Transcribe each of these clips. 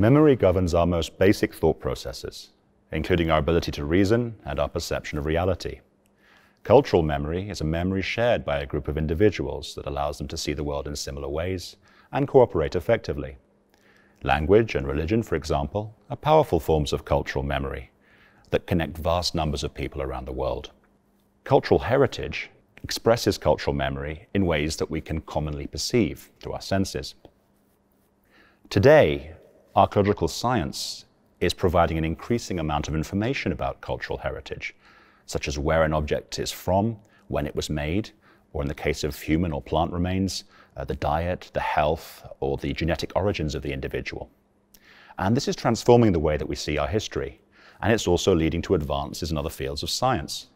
Memory governs our most basic thought processes, including our ability to reason and our perception of reality. Cultural memory is a memory shared by a group of individuals that allows them to see the world in similar ways and cooperate effectively. Language and religion, for example, are powerful forms of cultural memory that connect vast numbers of people around the world. Cultural heritage expresses cultural memory in ways that we can commonly perceive through our senses. Today, archaeological science is providing an increasing amount of information about cultural heritage, such as where an object is from, when it was made, or in the case of human or plant remains, uh, the diet, the health, or the genetic origins of the individual. And this is transforming the way that we see our history, and it's also leading to advances in other fields of science.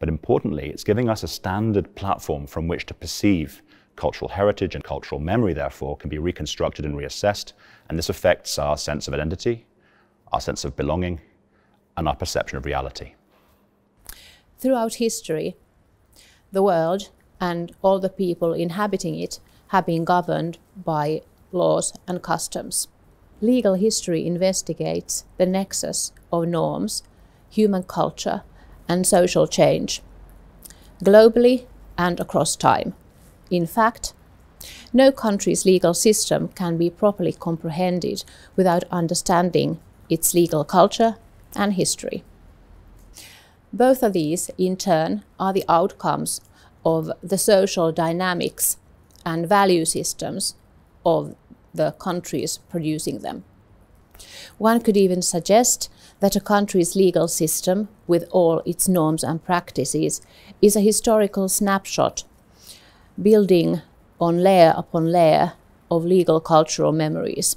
But importantly, it's giving us a standard platform from which to perceive cultural heritage and cultural memory, therefore, can be reconstructed and reassessed, and this affects our sense of identity, our sense of belonging, and our perception of reality. Throughout history, the world and all the people inhabiting it have been governed by laws and customs. Legal history investigates the nexus of norms, human culture, and social change, globally and across time. In fact, no country's legal system can be properly comprehended without understanding its legal culture and history. Both of these, in turn, are the outcomes of the social dynamics and value systems of the countries producing them. One could even suggest that a country's legal system, with all its norms and practices, is a historical snapshot, building on layer upon layer of legal cultural memories.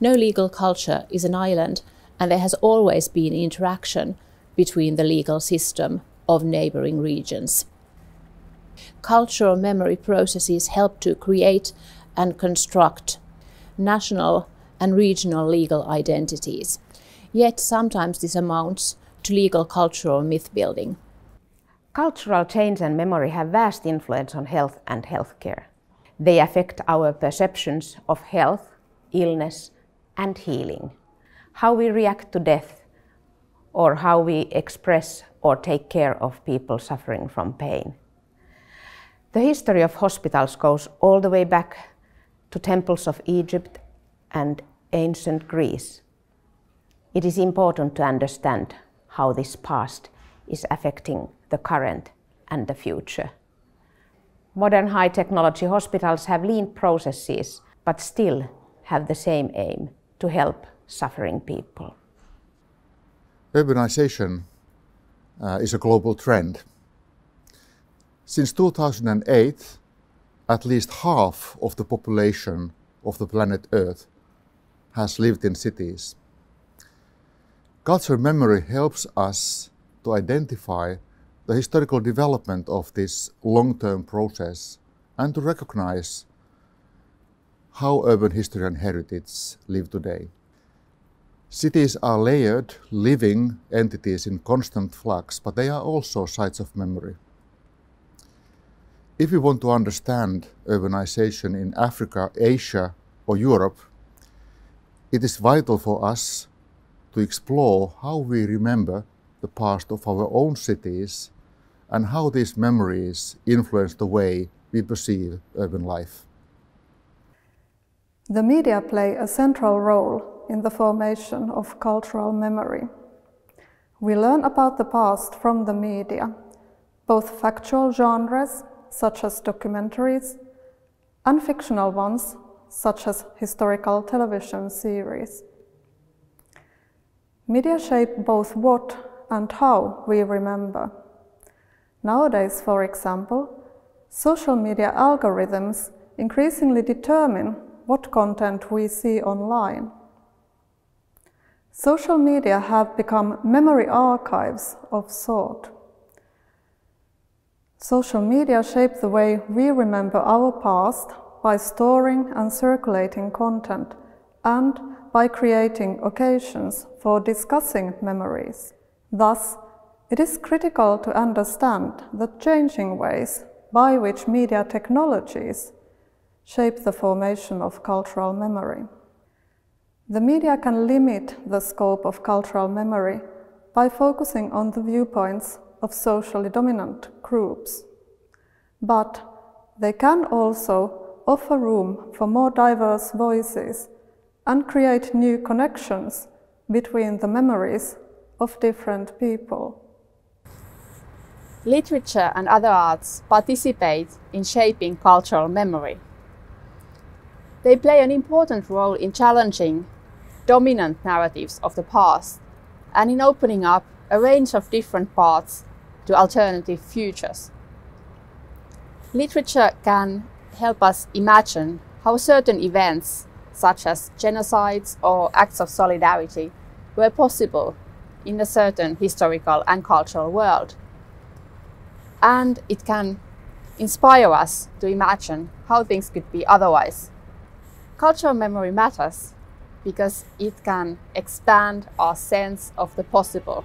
No legal culture is an island, and there has always been interaction between the legal system of neighboring regions. Cultural memory processes help to create and construct national and regional legal identities. Yet sometimes this amounts to legal cultural myth building. Cultural change and memory have vast influence on health and healthcare. They affect our perceptions of health, illness, and healing, how we react to death, or how we express or take care of people suffering from pain. The history of hospitals goes all the way back to temples of Egypt and ancient Greece. It is important to understand how this past is affecting the current and the future. Modern high technology hospitals have lean processes, but still have the same aim to help suffering people. Urbanization uh, is a global trend. Since 2008, at least half of the population of the planet Earth has lived in cities. Cultural memory helps us to identify the historical development of this long-term process and to recognize how urban history and heritage live today. Cities are layered, living entities in constant flux, but they are also sites of memory. If we want to understand urbanization in Africa, Asia, or Europe, it is vital for us to explore how we remember the past of our own cities and how these memories influence the way we perceive urban life. The media play a central role in the formation of cultural memory. We learn about the past from the media, both factual genres, such as documentaries, and fictional ones, such as historical television series. Media shape both what and how we remember. Nowadays, for example, social media algorithms increasingly determine what content we see online. Social media have become memory archives of sort. Social media shape the way we remember our past by storing and circulating content and by creating occasions for discussing memories. Thus, it is critical to understand the changing ways by which media technologies shape the formation of cultural memory. The media can limit the scope of cultural memory by focusing on the viewpoints of socially dominant groups. But they can also offer room for more diverse voices and create new connections between the memories of different people. Literature and other arts participate in shaping cultural memory. They play an important role in challenging dominant narratives of the past and in opening up a range of different paths to alternative futures. Literature can help us imagine how certain events, such as genocides or acts of solidarity, were possible in a certain historical and cultural world. And it can inspire us to imagine how things could be otherwise. Cultural memory matters because it can expand our sense of the possible.